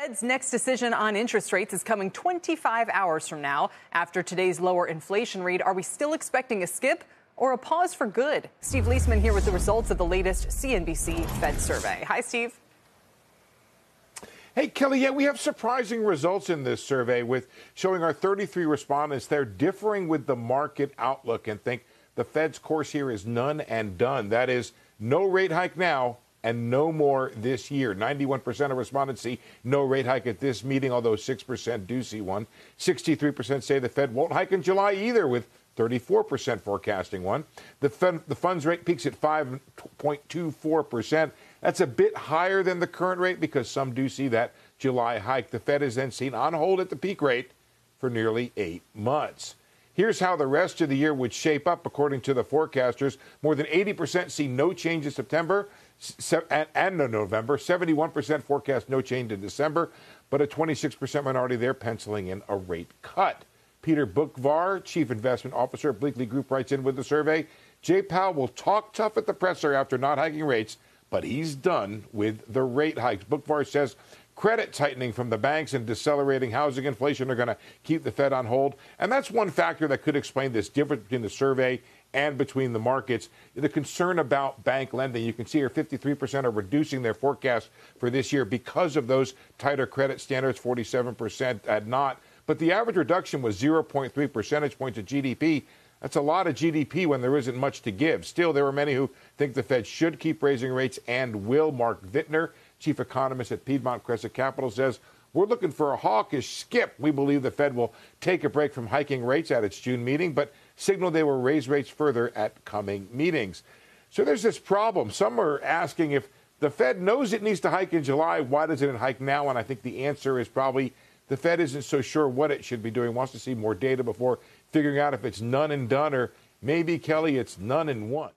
Fed's next decision on interest rates is coming 25 hours from now. After today's lower inflation read, are we still expecting a skip or a pause for good? Steve Liesman here with the results of the latest CNBC Fed survey. Hi, Steve. Hey, Kelly, yeah, we have surprising results in this survey with showing our 33 respondents they're differing with the market outlook and think the Fed's course here is none and done. That is, no rate hike now and no more this year. 91% of respondents see no rate hike at this meeting, although 6% do see one. 63% say the Fed won't hike in July either, with 34% forecasting one. The, the funds rate peaks at 5.24%. That's a bit higher than the current rate because some do see that July hike. The Fed is then seen on hold at the peak rate for nearly eight months. Here's how the rest of the year would shape up according to the forecasters. More than 80% see no change in September and, November. 71% forecast no change in December, but a 26% minority there penciling in a rate cut. Peter Boockvar, Chief Investment Officer at Bleakley Group, writes in with the survey Jay Powell will talk tough at the presser after not hiking rates but he's done with the rate hikes. Boockvar says credit tightening from the banks and decelerating housing inflation are going to keep the Fed on hold. And that's one factor that could explain this difference between the survey and between the markets. The concern about bank lending, you can see here 53% are reducing their forecast for this year because of those tighter credit standards, 47% had not. But the average reduction was 0.3 percentage points of GDP. That's a lot of GDP when there isn't much to give. Still, there are many who think the Fed should keep raising rates and will. Mark Vitner, chief economist at Piedmont Crescent Capital, says we're looking for a hawkish skip. We believe the Fed will take a break from hiking rates at its June meeting, but signal they will raise rates further at coming meetings. So there's this problem. Some are asking if the Fed knows it needs to hike in July, why doesn't it hike now? And I think the answer is probably the Fed isn't so sure what it should be doing, wants to see more data before figuring out if it's none and done or maybe, Kelly, it's none and one.